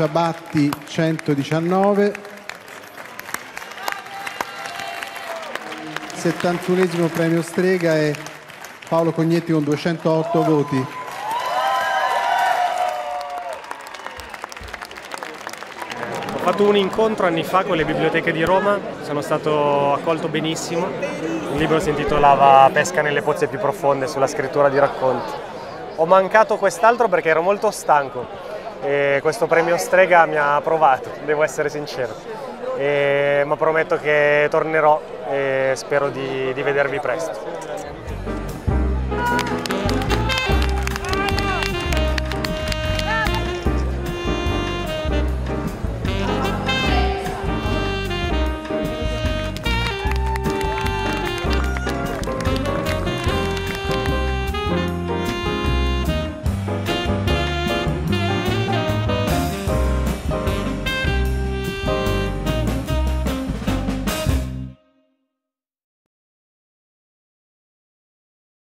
Ciabatti 119, 71 premio Strega e Paolo Cognetti con 208 voti. Ho fatto un incontro anni fa con le biblioteche di Roma, sono stato accolto benissimo. Il libro si intitolava Pesca nelle pozze più profonde sulla scrittura di racconti. Ho mancato quest'altro perché ero molto stanco e questo premio Strega mi ha provato, devo essere sincero, e, ma prometto che tornerò e spero di, di vedervi presto.